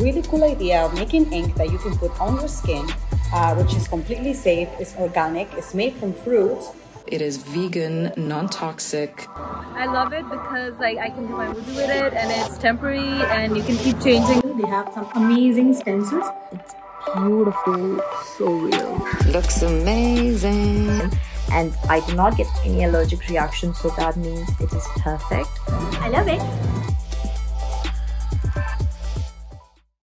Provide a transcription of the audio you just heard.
really cool idea of making ink that you can put on your skin, uh, which is completely safe, it's organic, it's made from fruit. It is vegan, non-toxic. I love it because like I can do my wudu with it and it's temporary and you can keep changing. They have some amazing stencils. It's beautiful, so real. Looks amazing. And I do not get any allergic reactions. so that means it is perfect. I love it.